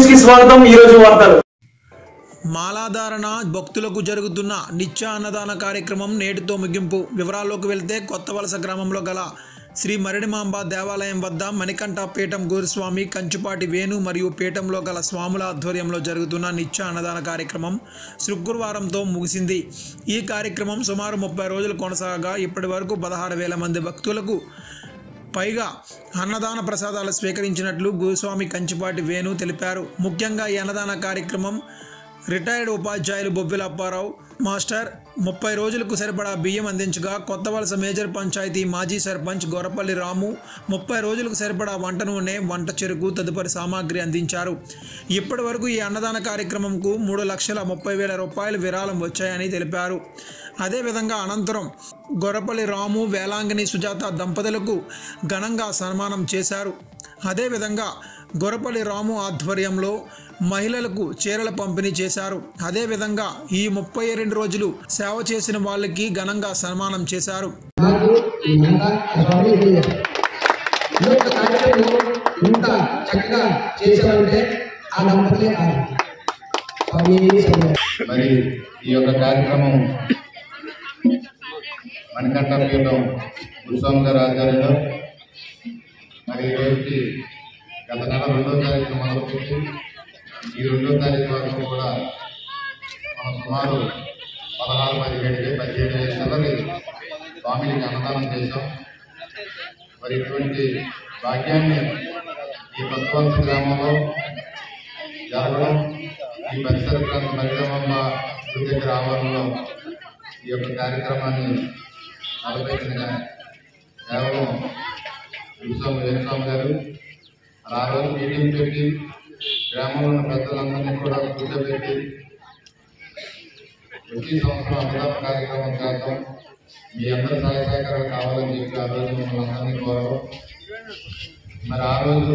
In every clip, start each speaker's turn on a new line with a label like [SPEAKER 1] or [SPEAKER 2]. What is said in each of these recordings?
[SPEAKER 1] న్యూస్కి స్వాగతం ఈ రోజు వార్తలు.
[SPEAKER 2] మాలాధారణ భక్తులకు జరుగుతున్న నిత్య అన్నదాన కార్యక్రమం నేటితో ముగింపు. వివరాల్లోకి వెళ్తే కొత్త వలస గ్రామంలో గల శ్రీ మరణిమాంబ దేవాలయం వద్ద మణికంఠ పీఠం గురుస్వామి కంచుపాటి వేణు మరియు పీఠంలో గల స్వాముల ఆధ్వర్యంలో జరుగుతున్న నిత్య అన్నదాన కార్యక్రమం శుక్రవారంతో ముగిసింది. ఈ కార్యక్రమం సుమారు ముప్పై రోజులు కొనసాగగా ఇప్పటి వరకు పదహారు వేల మంది భక్తులకు పైగా అన్నదాన ప్రసాదాలు స్వీకరించినట్లు గురుస్వామి కంచిపాటి వేణు తెలిపారు. ముఖ్యంగా ఈ అన్నదాన కార్యక్రమం రిటైర్డ్ ఉపాధ్యాయులు బొబ్బిల అప్పారావు మాస్టర్ ముప్పై రోజులకు సరిపడా బియ్యం అందించగా కొత్త వలస మేజర్ పంచాయతీ మాజీ సర్పంచ్ గొరపల్లి రాము ముప్పై రోజులకు సరిపడా వంట నూనె వంట చెరుకు తదుపరి సామాగ్రి అందించారు. ఇప్పటి వరకు ఈ అన్నదాన కార్యక్రమంకు మూడు లక్షల ముప్పై వేల రూపాయలు విరాళం వచ్చాయని తెలిపారు. అదేవిధంగా అనంతరం గొరపల్లి రాము వేలాంగిని సుజాత దంపతులకు ఘనంగా సన్మానం చేశారు. అదేవిధంగా గొరపల్లి రాము ఆధ్వర్యంలో మహిళలకు చీరల పంపిణీ చేశారు. అదేవిధంగా ఈ ముప్పై రెండు రోజులు సేవ చేసిన వాళ్ళకి ఘనంగా సన్మానం చేశారు.
[SPEAKER 3] మరి ఈ యొక్క కార్యక్రమం మణికంఠ పీఠం గురుస్వామి గారి ఆధ్వర్యంలో మరి ఈ రోజుకి గత నెల రెండో తారీఖున మొదలుపెట్టి ఈ రెండో తారీఖు వరకు కూడా మనం సుమారు పదహారు పదిహేడు పదిహేడు వేల నెలలు స్వామికి అన్నదానం చేశాం. మరి ఇటువంటి భాగ్యాన్ని ఈ కొత్తవంశ గ్రామంలో జరగడం ఈ పరిసర ప్రాంత పరిశ్రమ వృద్ధి గ్రామంలో ఈ యొక్క కార్యక్రమాన్ని నడిపించిన కేవలం విశ్వామి వేణుస్వామి గారు మరి ఆ రోజు మీటింగ్ పెట్టి గ్రామంలో ఉన్న పెద్దలందరినీ కూడా కూర్చోబెట్టి ప్రతి సంవత్సరం అన్నదాన కార్యక్రమం చేద్దాం. మీ అందరి సహాయ సహకారాలు కావాలని చెప్పి ఆ రోజు మిమ్మల్ని అందరినీ కోరడం మరి ఆ రోజు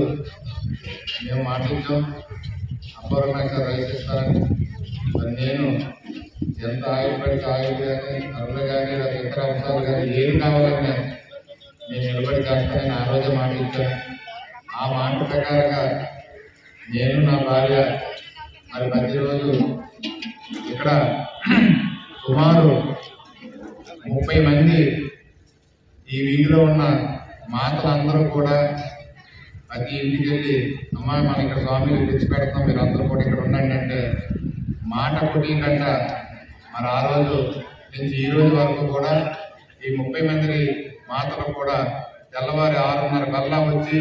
[SPEAKER 3] మేము మాట్లాడాం అపూర్ణంగా రైస్ ఇస్తారని మరి నేను ఎంత ఆయిల్ పడితే ఆయిల్ కానీ కర్రలు కానీ లేదా ఇతర అంశాలు కానీ ఏది కావాలన్నా నేను నిలబడి చేస్తానని ఆ రోజు మాట ఇచ్చాను ఆ మాట ప్రకారంగా నేను నా భార్య మరి ప్రతిరోజు ఇక్కడ సుమారు ముప్పై మంది ఈ వీధిలో ఉన్న మాతలందరూ కూడా ప్రతి ఇంటికి వెళ్ళి అమ్మ మన ఇక్కడ స్వామిని తెచ్చి పెడతాం మీరు అందరూ కూడా ఇక్కడ ఉండండి అంటే మాట ఒకటి కంట మరి ఆ రోజు నుంచి ఈ రోజు వరకు కూడా ఈ ముప్పై మంది మాతలు కూడా తెల్లవారి ఆరున్నర కల్లా వచ్చి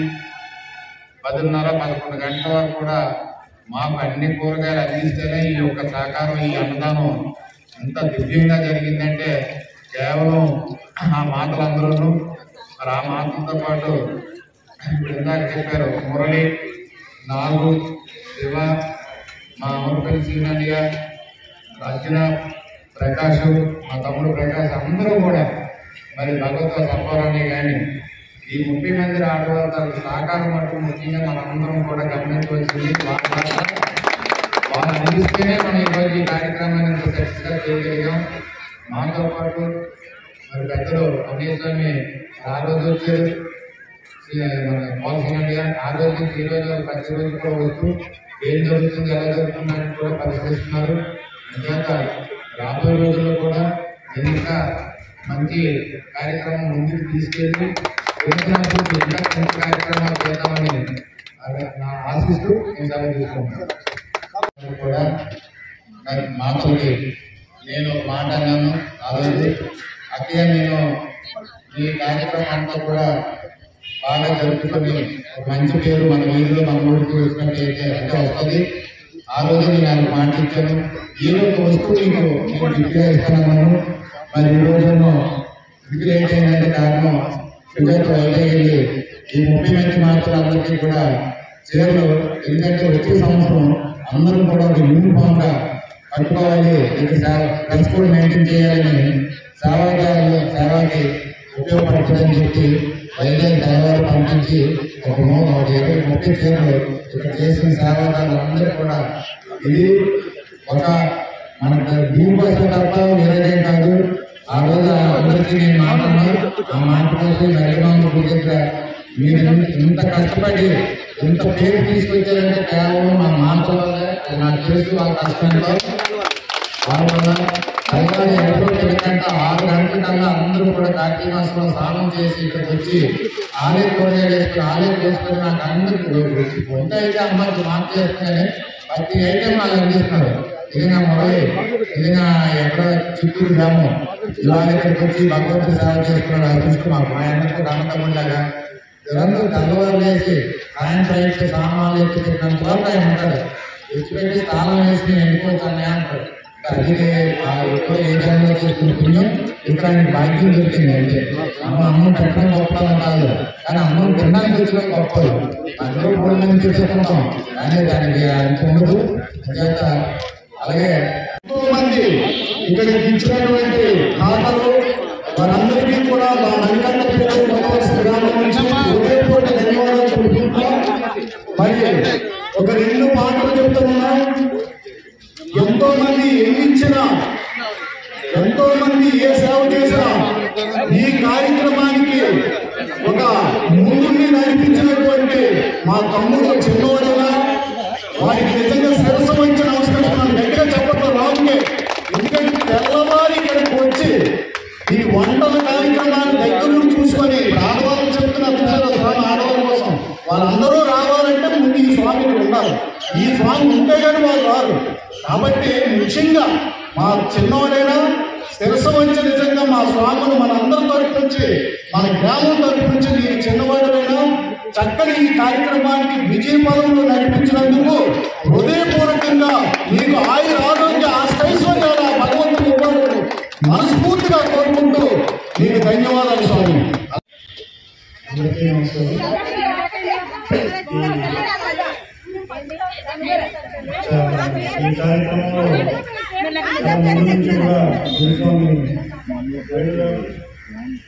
[SPEAKER 3] పదిన్నర పదకొండు గంటల వరకు కూడా మాకు అన్ని కూరగాయలు అందిస్తేనే ఈ యొక్క సహకారం ఈ అన్నదానం ఎంత దివ్యంగా జరిగిందంటే కేవలం ఆ మాటలందరూ మరి ఆ మాటలతో పాటు ఇప్పుడు ఇందాక చెప్పారు మురళి నాగు శివ మా అమరపల్లి శ్రీనాథిగా అర్జున ప్రకాష్ మా తమ్ముడు ప్రకాష్ అందరూ కూడా మరి భగవత సత్వరాన్ని కానీ ఈ ముప్పై మంది ఆడవాళ్ళ సహకారం మటుకు ముఖ్యంగా మనందరం కూడా గమనించవలసింది వాళ్ళు అందిస్తేనే మనం ఈరోజు ఈ కార్యక్రమాన్ని ఇంత సక్సెస్గా చేయగలిగాం. మాతో పాటు మరి పెద్దలు అన్నయ్య స్వామి ఆ రోజు వచ్చారు. శ్రీ- మన పాల్గొనండి ఆ రోజు ఈ రోజు ప్రతి రోజు కూడా వస్తూ ఏం జరుగుతుంది ఎలా జరుగుతుందని కూడా పరిశీలిస్తున్నారు. అంతేత రాబోయే రోజుల్లో కూడా ఇంకా మంచి కార్యక్రమం ముందుకు తీసుకెళ్ళి వినడానికి ఇంకా మంచి కార్యక్రమాలు చేద్దామని నా ఆశిస్తూ నేను సెలవు తీసుకుంటాను కూడా మరి మాతోటి నేను ఒక మాట అన్నాను ఆ అక్కయ్య నేను ఈ కార్యక్రమం అంతా కూడా బాగా జరుపుకొని మంచి పేరు మన వీధిలో మన ఊరికి వచ్చినట్టయితే అంటే వస్తుంది ఆ రోజు నేను ఆయన మాట ఇచ్చాను ఏదో ఒక వస్తువు మీకు నేను గిఫ్ట్గా మరి ఈ రోజు ఇది సుజాత వైజాగ్ ఈ ముప్పై మంది అందరికీ కూడా చీరలు ఎందుకంటే వచ్చే సంవత్సరం అందరూ కూడా ఒక యూనిఫామ్గా కట్టుకోవాలి ఇంకా డ్రెస్ మెయింటైన్ చేయాలని సేవాగాలు సేవాకి ఉపయోగపడుతుందని చెప్పి వైద్యం డ్రైవర్ పంపించి ఒక మూడు ఒక ఇరవై ముప్పై చీరలు ఇక్కడ చేసిన సేవాదారులు అందరూ కూడా ఇది ఒక మనకు దీనికోసం తప్ప వేరేదేం కాదు. ఆ రోజు అందరికీ నేను మాట్లాడినా ఆ మాట కోసం నడిమామ మీరు ఇంత కష్టపడి ఇంత పేరు తీసుకొచ్చారంటే కేవలం మా మాటల వల్లే నాకు తెలుసు వాళ్ళ కష్టంలో వాళ్ళ పైగా ఎయిర్పోర్ట్ వెళ్ళినట్టు ఆరు గంటల కల్లా అందరూ కూడా కార్తీక మాసంలో స్నానం చేసి ఇక్కడికి వచ్చి ఆలే కోరేడు ఆలయం చేసుకుని నాకు అందరూ వంట అయితే అమ్మాయికి మాట ప్రతి ఐటమ్ మాకు అందిస్తున్నారు ఇది నా మొదలు ఇది ఎక్కడ చిత్తూరు గ్రామం ఇలా ఇక్కడికి వచ్చి భగవంతుడు సేవ చేసుకున్నాడు అది చూసుకున్నాం మా అందరికీ రామతమ్ముడిలాగా వీళ్ళందరూ తెల్లవారు వేసి ఆయన సైడ్ సామాన్లు ఎత్తుకున్నంత వరకు ఆయన ఉంటాడు. ఎత్తిపెట్టి స్థానం వేసి నేను వెళ్ళిపోతానే అంటాడు. అదే ఆ ఎక్కువ ఏ టైంలో చేసుకున్న పుణ్యం ఇక్కడ ఆయన భాగ్యం దొరికింది అంటే అమ్మ అమ్మ పెట్టడం గొప్పదని కాదు కానీ అమ్మ తినడానికి వచ్చిన గొప్పది అందరూ మూడు మంది తెచ్చుకుంటాం కానీ దానికి అంత ఉండదు. అంచేత అలాగే
[SPEAKER 1] ఎంతో మంది ఇక్కడికి ఇచ్చినటువంటి ఖాతాలు వారందరికీ కూడా మా మణికంఠ గ్రామం నుంచి ధన్యవాదాలు మరి ఒక రెండు మాటలు చెప్తున్నా ఎంతో మంది ఎన్నిచ్చినా ఎంతో మంది ఏ సేవ చేసినా ఈ కార్యక్రమానికి ఒక ముందుని నడిపించినటువంటి మా తమ్ముడు చిన్నవాడైనా వారికి నిజంగా ఈ స్వామి ఇక్కడ ఉండాలి ఈ స్వామి ఉంటే కానీ వాళ్ళు రారు. కాబట్టి నిజంగా మా చిన్నవాడైనా శిరస వంచి నిజంగా మా స్వాములు మనందరి తరపు నుంచి మన గ్రామం తరపు నుంచి నేను చిన్నవాడైనా చక్కని ఈ కార్యక్రమానికి విజయ పదంలో నడిపించినందుకు హృదయపూర్వకంగా నీకు ఆయుర ఆరోగ్య ఆశ్చర్యాల భగవంతుడు ఇవ్వాలని మనస్ఫూర్తిగా కోరుకుంటూ నీకు ధన్యవాదాలు స్వామి. అందరికీ నమస్కారం. ఈ కార్యక్రమంలో చాలా ముందు గురుస్వామి వేణుగారు,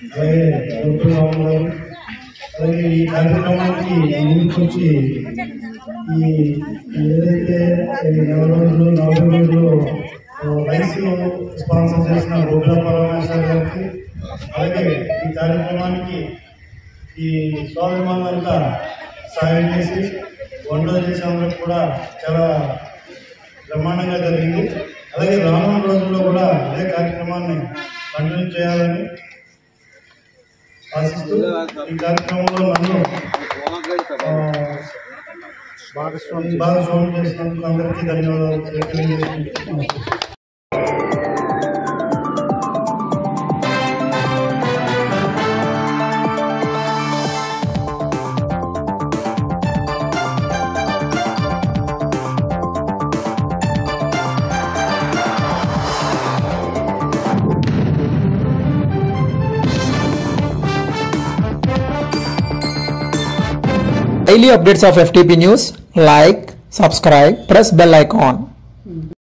[SPEAKER 1] అలాగే రుద్రరావు గారు అలాగే ఈ కార్యక్రమానికి ముందుకొచ్చి ఈ ఏదైతే ఈ నెల రోజులు నలభై రోజులు రైస్ స్పాన్సర్ చేసిన రుద్ర పరమేశ్వర గారికి అలాగే ఈ కార్యక్రమానికి ఈ స్వాభిమానులంతా సాయం చేసి వంటలు చేసే అందరికి కూడా చాలా బ్రహ్మాండంగా జరిగింది. అలాగే రానున్న రోజుల్లో కూడా అదే కార్యక్రమాన్ని కంటిన్యూ చేయాలని ఆశిస్తూ ఈ కార్యక్రమంలో నన్ను భాగస్వామి భాగస్వామి చేసినందుకు అందరికీ ధన్యవాదాలు తెలియజేస్తున్నాను.
[SPEAKER 4] Daily updates of FTP news, like, subscribe, press bell icon.